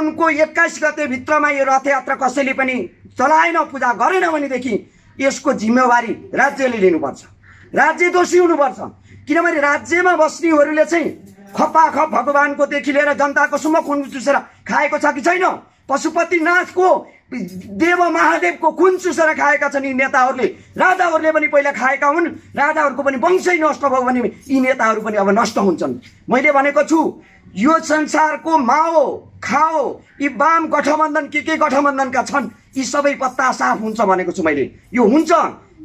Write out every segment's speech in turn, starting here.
साउनको एक्काइस गते भित्रमा यो रथयात्रा कसैले पनि चलाएन पूजा गरेन भनेदेखि यसको जिम्मेवारी राज्यले लिनुपर्छ। राज्य दोषी हुनुपर्छ। किनभने राज्यमा बस्नेहरूले चाहिँ खपाखप भगवान्कोदेखि लिएर जनताको सुम्म खुन चुसेर खाएको छ कि छैन? पशुपतिनाथको देव महादेवको खुन चुसेर खाएका छन् यी नेताहरूले। राजाहरूले पनि पहिला खाएका हुन् राजाहरूको पनि वंशै नष्ट भयो भने यी नेताहरू पनि अब नष्ट हुन्छन्। मैले भनेको छु यो संसारको माओ खाओ यी वाम गठबन्धन के के गठबन्धनका छन् यी सबै पत्ता साफ हुन्छ भनेको छु मैले। यो हुन्छ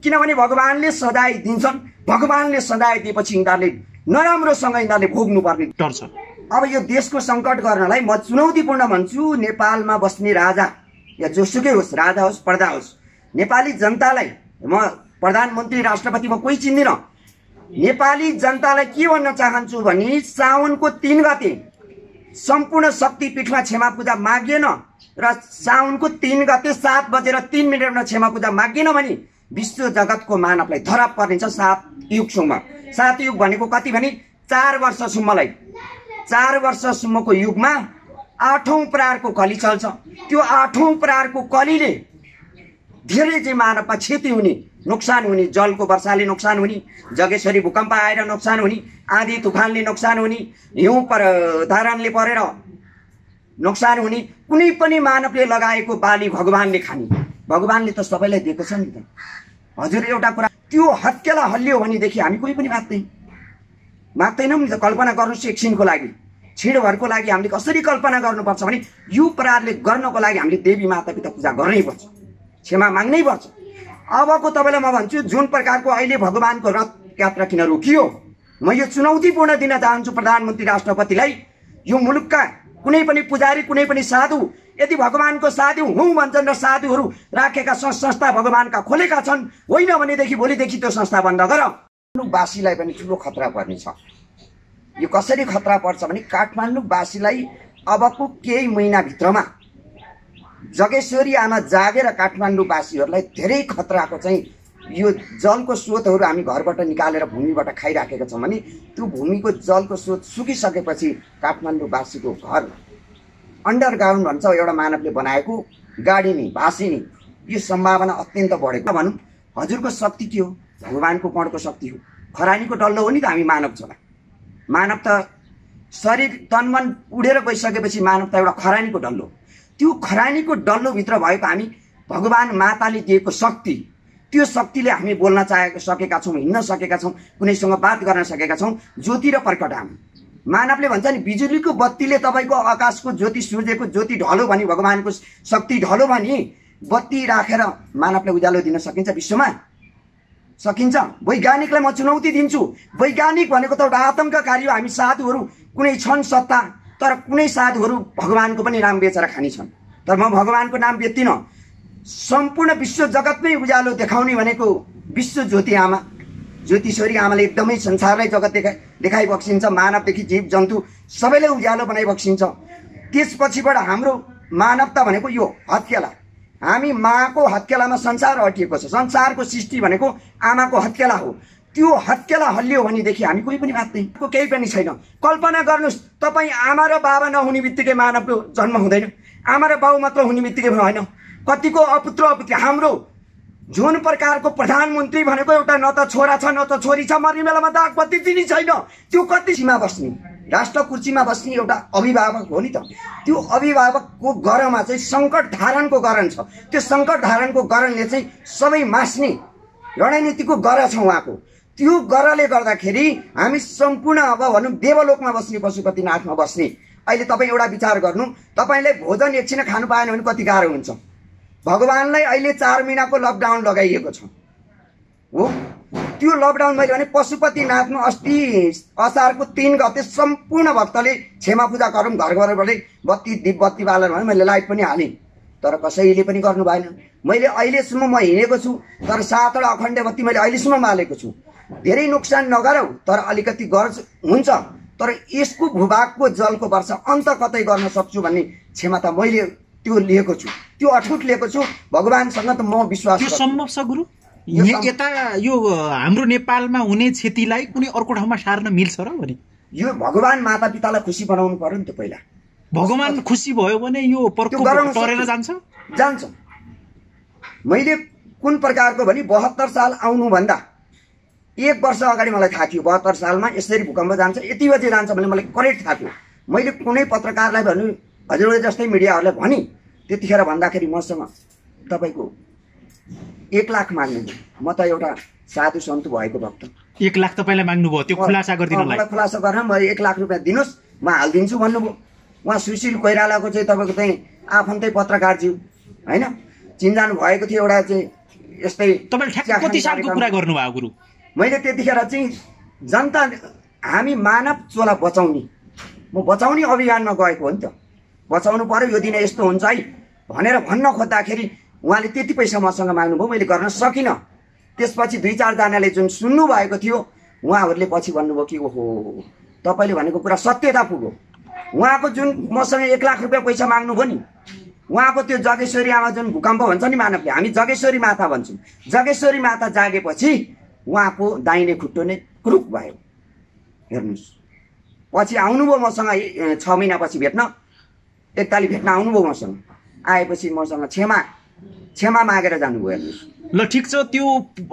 किनभने भगवान्ले सजाय दिन्छन् भगवान्ले सजाय दिएपछि यिनीहरूले नराम्रोसँग यिनीहरूले भोग्नुपर्ने। डर छ। अब यो देशको सङ्कट गर्नलाई म चुनौतीपूर्ण भन्छु नेपालमा बस्ने राजा। या जोसुकै होस् राजा होस् प्रजा होस्। नेपाली जनतालाई म प्रधानमन्त्री राष्ट्रपति म कोही चिन्दिनँ। नेपाली जनतालाई के भन्न चाहन्छु भने साउनको तिन गते सम्पूर्ण शक्तिपीठमा क्षमा पूजा मागिएन र साउनको तिन गते सात बजेर तिन मिनटमा क्षमा पूजा मागिएन भने विश्व जगतको मानवलाई धरप पर्नेछ सात युगसम्म। सात युग भनेको कति भने चार वर्षसम्मलाई। चार वर्षसम्मको युगमा आठौँ प्रहारको कली चल्छ। त्यो आठौँ प्रहारको कलीले धेरै चाहिँ मानवमा क्षति हुने नोक्सान हुने जलको वर्षाले नोक्सान हुने जगेश्वरी भूकम्प आएर नोक्सान हुने आँधी तुफानले नोक्सान हुने हिउँ पर धारणले परेर नोक्सान हुने कुनै पनि मानवले लगाएको बाली भगवान्ले खाने। भगवान्ले त सबैलाई दिएको छ नि त। हजुर एउटा कुरा त्यो हत्केला हल्लियो भनेदेखि हामी कोही पनि माग्दैन माग्दैनौँ नि त कल्पना गर्नुहोस् एकछिनको लागि। छिडभरको लागि हामीले कसरी कल्पना गर्नुपर्छ भने यो प्रहारले गर्नको लागि हामीले देवी माता पिता पूजा गर्नै पर्छ। क्षमा माग्नै पर्छ। अबको तपाईँलाई म भन्छु जुन प्रकारको अहिले भगवान्को रथ यात्रा किन रोकियो म यो चुनौतीपूर्ण दिन चाहन्छु प्रधानमन्त्री राष्ट्रपतिलाई। यो मुलुकका कुनै पनि पुजारी कुनै पनि साधु यदि भगवान्को साधु हुँ भन्छन् र साधुहरू राखेका संस्था भगवान्का खोलेका छन् होइन भनेदेखि भोलिदेखि त्यो संस्था बन्द गर। वासीलाई पनि ठुलो खतरा पर्नेछ। यो कसरी खतरा पर्छ भने काठमाडौँवासीलाई अबको केही महिनाभित्रमा जगेश्वरी आमा जागेर काठमाडौँवासीहरूलाई धेरै खतराको चाहिँ यो जलको स्रोतहरू हामी घरबाट निकालेर भूमिबाट खाइराखेका छौँ भने त्यो भूमिको जलको स्रोत सुकिसकेपछि काठमाडौँवासीको घर अन्डरग्राउन्ड भन्छ एउटा मानवले बनाएको गाडिनी भासिनी यो सम्भावना अत्यन्त बढेको। भनौँ हजुरको शक्ति के हो? भगवान्को कणको शक्ति हो। खरानीको डल्लो हो नि त हामी मानव छोरा मानव त शरीर तनमन उडेर गइसकेपछि मानव त एउटा खरानीको डल्लो त्यो खरानीको डल्लोभित्र भएको हामी भगवान् माताले दिएको शक्ति त्यो शक्तिले हामी बोल्न चाहेको सकेका छौँ हिँड्न सकेका छौँ कुनैसँग बात गर्न सकेका छौँ ज्योति र प्रकट हामी मानवले भन्छ नि बिजुलीको बत्तीले तपाईँको आकाशको ज्योति सूर्यको ज्योति ढलो भने भगवान्को शक्ति ढलो भने बत्ती राखेर मानवलाई उज्यालो दिन सकिन्छ विश्वमा। सकिन्छ। वैज्ञानिकलाई म चुनौती दिन्छु। वैज्ञानिक भनेको त एउटा आतङ्ककारी हो। हामी साधुहरू कुनै छन् सत्ता तर कुनै साधुहरू भगवान्को पनि नाम बेचेर खाने छन् तर म भगवान्को नाम बेच्दिनँ। सम्पूर्ण विश्व जगतमै उज्यालो देखाउने भनेको विश्व ज्योति आमा। ज्योतिश्वरी आमाले एकदमै संसारलाई जगत देखाइ देखाइ बक्सिन्छ। मानवदेखि जीव जन्तु सबैलाई उज्यालो बनाइ बक्सिन्छ। त्यसपछिबाट हाम्रो मानवता भनेको यो हत्केला हामी माको हत्केलामा संसार अटिएको छ। संसारको सृष्टि भनेको आमाको हत्केला हो। त्यो हत्केला हल्लियो भनेदेखि हामी कोही पनि बाँच्दैन केही पनि छैन। कल्पना गर्नुहोस् तपाईँ आमा र बाबा नहुने बित्तिकै मानवको जन्म हुँदैन। आमा र बाउ मात्र हुने बित्तिकै होइन। कतिको अपुत्र अपुत्री हाम्रो जुन प्रकारको प्रधानमन्त्री भनेको एउटा न त छोरा छ न त छोरी छ मर्ने बेलामा दाग बत्ती दिने छैन। त्यो कति सीमा बस्ने? राष्ट्र कुर्सीमा बस्ने एउटा अभिभावक हो नि त। त्यो अभिभावकको गरमा चाहिँ सङ्कट धारणको गरण छ। त्यो सङ्कट धारणको गरणले चाहिँ सबै मास्ने रणनीतिको गर छ उहाँको। त्यो गरले गर्दाखेरि हामी सम्पूर्ण अब भनौँ देवलोकमा बस्ने पशुपतिनाथमा बस्ने। अहिले तपाईँ एउटा विचार गर्नु तपाईँलाई भोजन एकछिन खानु पाएन भने कति गाह्रो हुन्छ। भगवान्लाई अहिले चार महिनाको लकडाउन लगाइएको छ। हो? त्यो लकडाउन मैले भने पशुपतिनाथमा अस्ति असारको तिन गते सम्पूर्ण भक्तले क्षमा पूजा गरौँ घर घरबाटै बत्ती दिप बत्ती बालेर भने मैले लाइट पनि हालेँ। तर कसैले पनि गर्नु भएन। मैले अहिलेसम्म म हिँडेको छु तर सातवटा अखण्ड बत्ती मैले अहिलेसम्म बालेको छु। धेरै नोक्सान नगरौँ तर अलिकति गर्छ हुन्छ। तर यसको भूभागको जलको वर्षा अन्त कतै गर्न सक्छु भन्ने क्षमता मैले त्यो लिएको छु। त्यो अठुट लिएको छु। भगवान्सँग त म विश्वास। सम्भव छ गुरु? यता यो हाम्रो नेपालमा हुने क्षतिलाई कुनै अर्को ठाउँमा सार्न मिल्छ र भने। यो भगवान् माता पितालाई खुसी बनाउनु पर्यो नि त पहिला। भगवान खुसी भयो भने यो टरेर। जान्छ? जान्छ। मैले कुन प्रकारको भने बहत्तर साल आउनुभन्दा एक वर्ष अगाडि मलाई थाहा थियो बहत्तर सालमा यसरी भूकम्प जान्छ यति बजे जान्छ भने मलाई करेक्ट थाहा थियो। मैले कुनै पत्रकारलाई भन्नु हजुरले जस्तै मिडियाहरूलाई भने त्यतिखेर भन्दाखेरि मसँग तपाईँको एक लाख माग्नु म त एउटा साधु सन्तु भएको भक्त। एक लाख तपाईँलाई माग्नुभयो त्यो खुलासा मलाई खुलासा गरेर म एक लाख रुपियाँ दिनुहोस् म हालिदिन्छु भन्नुभयो। उहाँ सुशील कोइरालाको चाहिँ तपाईँको चाहिँ आफन्तै पत्रकारज्यू होइन? चिन्जान भएको थियो एउटा चाहिँ यस्तै। कुरा गर्नुभयो गुरु? मैले त्यतिखेर चाहिँ जनता हामी मानव चोला बचाउने म बचाउने अभियानमा गएको हो नि त। बचाउनु पर्यो यो दिन यस्तो हुन्छ है भनेर भन्न खोज्दाखेरि उहाँले त्यति पैसा मसँग माग्नुभयो मैले गर्न सकिनँ। त्यसपछि दुई चारजनाले जुन सुन्नु भएको थियो उहाँहरूले पछि भन्नुभयो कि ओहो तपाईँले भनेको कुरा सत्यता पुग्यो उहाँको जुन मसँग एक लाख रुपियाँ पैसा माग्नुभयो नि उहाँको त्यो जगेश्वरी आमा जुन भूकम्प भन्छ नि मानवले हामी जगेश्वरी माता भन्छौँ। जगेश्वरी माता जागेपछि उहाँको दाहिने खुट्टो नै क्रुक भयो। हेर्नुहोस्। पछि आउनुभयो मसँग छ महिनापछि भेट्न। एकतालि भेट्न आउनुभयो मसँग। आएपछि मसँग क्षमा। क्षमा मागेर जानुभयो हेर्नुहोस् ल ठिक छ त्यो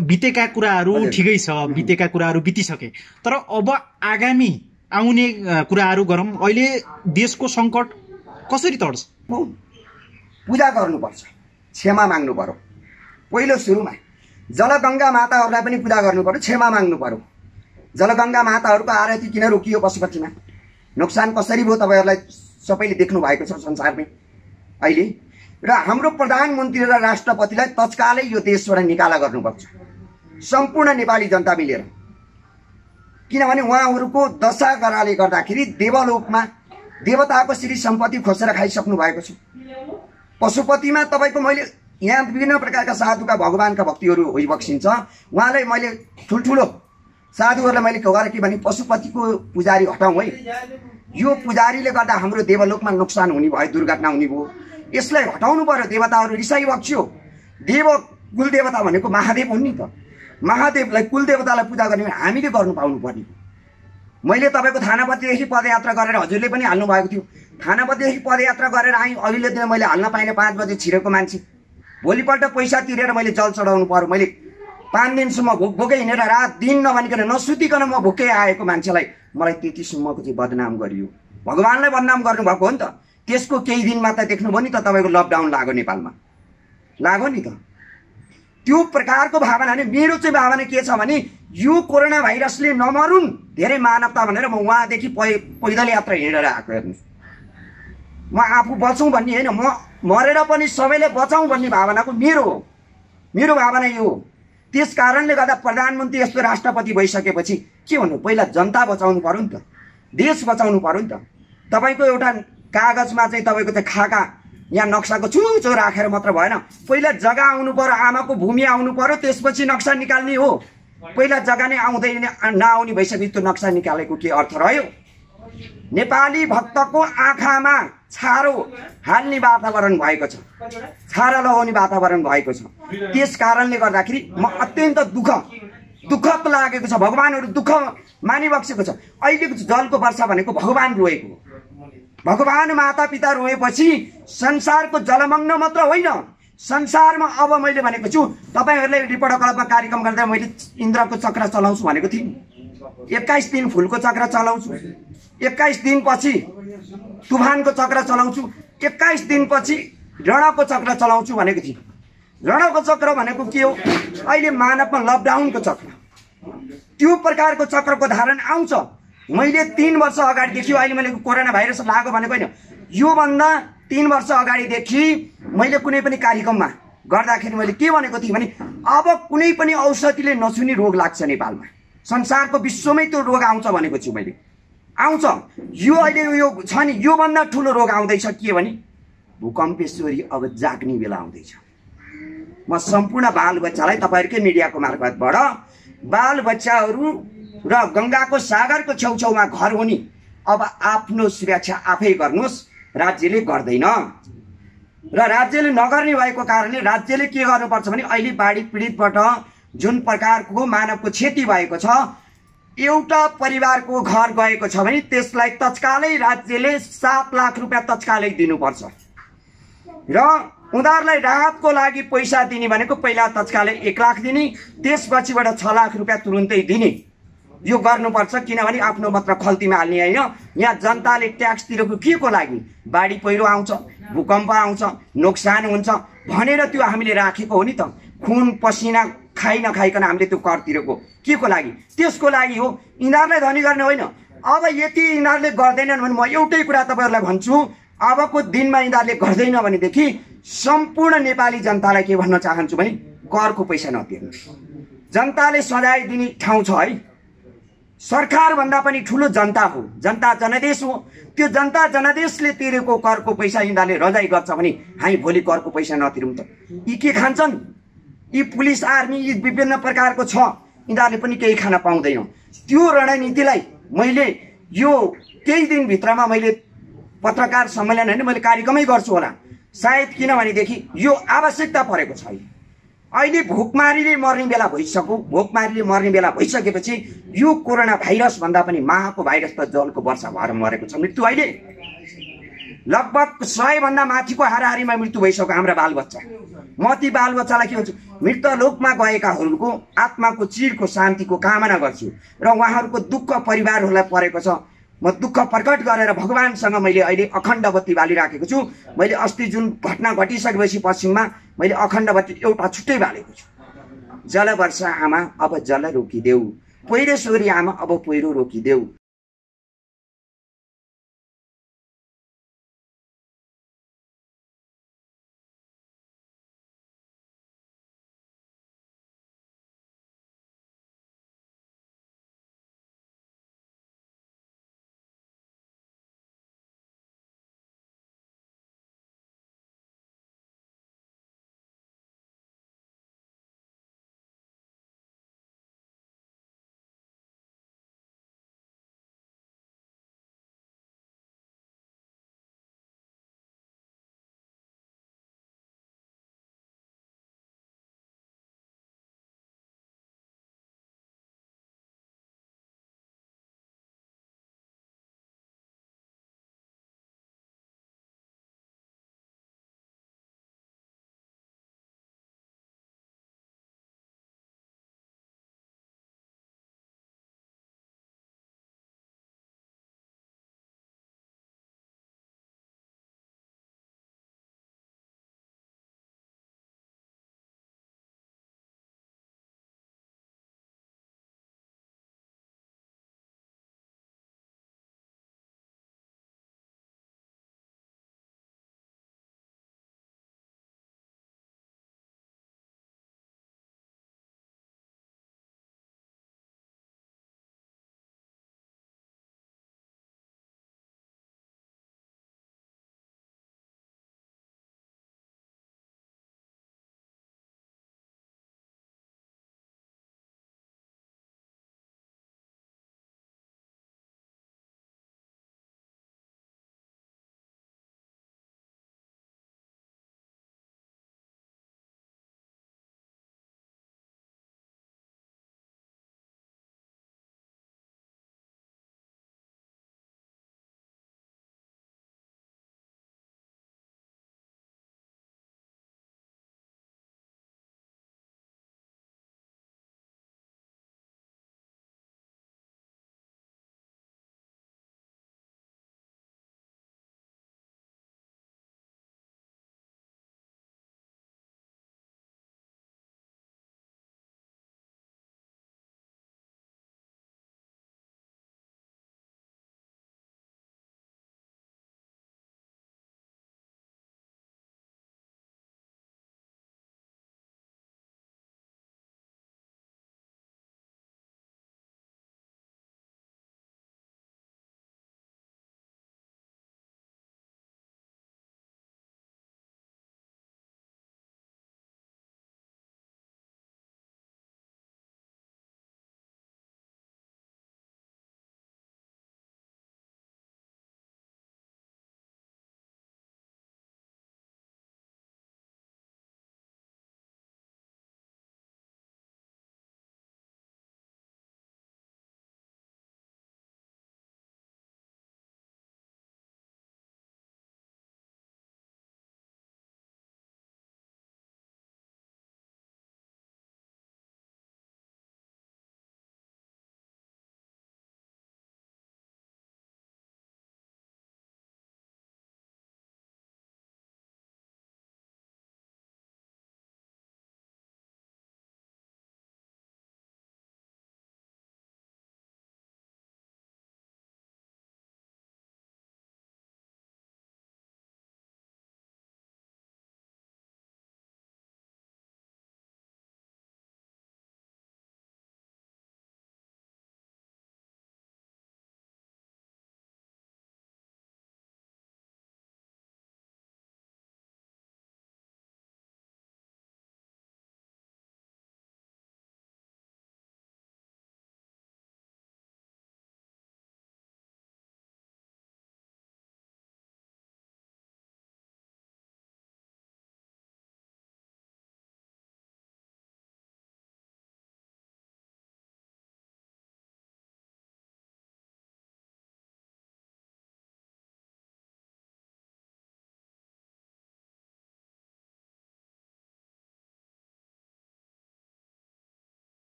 बितेका कुराहरू। ठिकै छ बितेका कुराहरू बितिसके। तर अब आगामी आउने कुराहरू गरौँ। अहिले देशको सङ्कट कसरी पु- पूजा गर्नुपर्छ। क्षमा माग्नु पर्यो। पहिलो सुरुमा जलगङ्गा माताहरूलाई पनि पूजा गर्नु पर्यो क्षमा माग्नु पर्यो। जलगङ्गा माताहरूको आरती किन रोकियो पशुपतिमा? नोक्सान कसरी भयो तपाईँहरूलाई सबैले देख्नु भएको छ संसारमै? अहिले र हाम्रो प्रधानमन्त्री र राष्ट्रपतिलाई तत्कालै यो देशबाट निकाला गर्नुपर्छ। सम्पूर्ण नेपाली जनता मिलेर। किनभने उहाँहरूको दशा गराले गर्दाखेरि देवलोकमा देवताको श्री सम्पत्ति खोसेर खाइसक्नु भएको छ। पशुपतिमा तपाईँको मैले यहाँ विभिन्न प्रकारका साधुका भगवान्का भक्तिहरू होइबक्सिन्छ। उहाँलाई मैले ठुल्ठुलो साधुहरूलाई मैले गरेँ कि भने पशुपतिको पुजारी हटाउँ है। यो पुजारीले गर्दा हाम्रो देवलोकमा नोक्सान हुने भयो दुर्घटना हुने भयो। यसलाई हटाउनु पर्यो देवताहरू रिसाइ बग्छियो देव कुलदेवता भनेको महादेव हुन् नि त। महादेवलाई कुलदेवतालाई पूजा गर्ने हामीले गर्नु पाउनु पर्ने। मैले तपाईँको थानापतिदेखि पदयात्रा गरेर हजुरले पनि हाल्नु भएको थियो। थानापतिदेखि पदयात्रा गरेर आएँ अघिल्लो दिन मैले हाल्न पाइनँ पाँच बजे छिरेको मान्छे। भोलिपल्ट पैसा तिरेर मैले जल चढाउनु पर्यो। मैले पाँच दिनसम्म भोक भोकै हिँडेर रात दिन नभनिकन नसुतिकन म भोकै आएको मान्छेलाई मलाई त्यतिसम्मको चाहिँ बदनाम गरियो। भगवान्लाई बदनाम गर्नुभएको हो नि त। त्यसको केही दिनमा त देख्नुभयो नि त तपाईँको लकडाउन लाग्यो नेपालमा। लाग्यो नि त। त्यो प्रकारको भावना भने मेरो चाहिँ भावना के छ भने यो कोरोना भाइरसले नमरुन् धेरै मानवता भनेर म उहाँदेखि पैदल यात्रा हिँडेर आएको हेर्नुहोस्। म आफू बचौँ भन्ने होइन म मरेर पनि सबैले बचाउँ भन्ने भावनाको मेरो हो। मेरो भावना यो हो। त्यस कारणले गर्दा प्रधानमन्त्री यस्तो राष्ट्रपति भइसकेपछि के भन्नु पहिला जनता बचाउनु पर्यो नि त। देश बचाउनु पर्यो नि त। तपाईँको एउटा कागजमा चाहिँ तपाईँको चाहिँ खाका यहाँ नक्साको छुचो राखेर मात्र भएन। पहिला जग्गा आउनु पर्यो आमाको भूमि आउनु पर्यो त्यसपछि नक्सा निकाल्ने हो। पहिला जग्गा नै आउँदैन नआउने भइसकेपछि त्यो नक्सा निकालेको के अर्थ रह्यो? नेपाली भक्तको आँखामा छारो हाल्ने वातावरण भएको छ। छारा लगाउने वातावरण भएको छ। त्यस कारणले गर्दाखेरि म अत्यन्त दुःख दुःख लागेको छ। भगवान्हरू दुःख मानिबक्सेको छ। अहिलेको जलको वर्षा भनेको भगवान् रोएको हो। भगवान् माता पिता रोएपछि संसारको जलमग्न मात्र होइन। संसारमा अब मैले भनेको छु तपाईँहरूले रिपोर्ट क्लबमा कार्यक्रम गर्दा मैले इन्द्रको चक्र चलाउँछु भनेको थिएँ। एक्काइस दिन फुलको चक्र चलाउँछु। एक्काइस दिनपछि तुफानको चक्र चलाउँछु। एक्काइस दिनपछि रणको चक्र चलाउँछु भनेको थिएँ। रणको चक्र भनेको के हो? अहिले मानवमा लकडाउनको चक्र। त्यो प्रकारको चक्रको धारण आउँछ। मैले तिन वर्ष अगाडिदेखि अहिले मैले कोरोना भाइरस लाग्यो भनेको होइन। योभन्दा तिन वर्ष अगाडिदेखि मैले कुनै पनि कार्यक्रममा गर्दाखेरि मैले के भनेको थिएँ भने अब कुनै पनि औषधिले नछुने रोग लाग्छ नेपालमा। संसारको विश्वमै त्यो रोग आउँछ भनेको छु मैले। आउँछ। यो अहिले यो छ नि योभन्दा ठुलो रोग आउँदैछ के भने भूकम्पेश्वरी अब जाग्ने बेला आउँदैछ। म सम्पूर्ण बालबच्चालाई तपाईँहरूकै मिडियाको मार्फतबाट बालबच्चाहरू र गङ्गाको सागरको छेउछेउमा घर हुने। अब आफ्नो सुरक्षा आफै गर्नुहोस् राज्यले गर्दैन। र राज्यले नगर्ने भएको कारणले राज्यले के गर्नुपर्छ भने अहिले बाढी पीडितबाट जुन प्रकारको मानवको क्षति भएको छ एउटा परिवारको घर गएको छ भने त्यसलाई तत्कालै राज्यले सात लाख रुपियाँ तत्कालै दिनुपर्छ। र उनीहरूलाई राहतको लागि पैसा दिने भनेको पहिला तत्कालै एक लाख दिने त्यसपछिबाट छ लाख रुपियाँ तुरुन्तै दिने। यो गर्नुपर्छ किनभने आफ्नो मात्र खल्तीमा हाल्ने होइन। यहाँ जनताले ट्याक्स तिरेको के को लागि? बाढी पहिरो आउँछ भूकम्प आउँछ नोक्सान हुन्छ भनेर त्यो हामीले राखेको हो नि त। खुन पसिना खाइ नखाइकन हामीले त्यो कर तिरेको के को लागि? त्यसको लागि हो। यिनीहरूलाई धनी गर्ने होइन। अब यति यिनीहरूले गर्दैनन् भने म एउटै कुरा तपाईँहरूलाई भन्छु। अबको दिनमा यिनीहरूले गर्दैन भनेदेखि सम्पूर्ण नेपाली जनतालाई के भन्न चाहन्छु भने करको पैसा नतिर्नु जनताले सजाय दिने ठाउँ छ है। सरकारभन्दा पनि ठुलो जनता हो। जनता जनादेश हो। त्यो जनता जनादेशले तिरेको करको पैसा यिनीहरूले रजाइ गर्छ भने हामी भोलि करको पैसा नतिरौँ त। यी के खान्छन्? यी पुलिस आर्मी यी विभिन्न प्रकारको छ। यिनीहरूले पनि केही खान पाउँदैन। त्यो रणनीतिलाई मैले यो केही दिनभित्रमा मैले पत्रकार सम्मेलन होइन मैले कार्यक्रमै गर्छु होला। सायद किनभनेदेखि यो आवश्यकता परेको छ अहिले भोकमारीले मर्ने बेला भइसक्यो। भोकमारीले मर्ने बेला भइसकेपछि यो कोरोना भाइरस भन्दा पनि महाको भाइरस त जलको वर्षा भएर मरेको छ। मृत्यु अहिले। लगभग सयभन्दा माथिको हाराहारीमा मृत्यु भइसक्यो हाम्रा बालबच्चा। म ती बालबच्चालाई के भन्छु मृत लोकमा गएकाहरूको आत्माको चिरको शान्तिको कामना गर्छु। र उहाँहरूको दुःख परिवारहरूलाई परेको छ। म दुःख प्रकट गरेर भगवान्सँग मैले अहिले अखण्ड बत्ती बालिराखेको छु। मैले अस्ति जुन घटना घटिसकेपछि पश्चिममा मैले अखण्ड बत्ती एउटा छुट्टै बालेको छु। जल वर्षा आमा अब जल रोकिदेऊ। पहिरो सोरी आमा अब पहिरो रोकिदेऊ।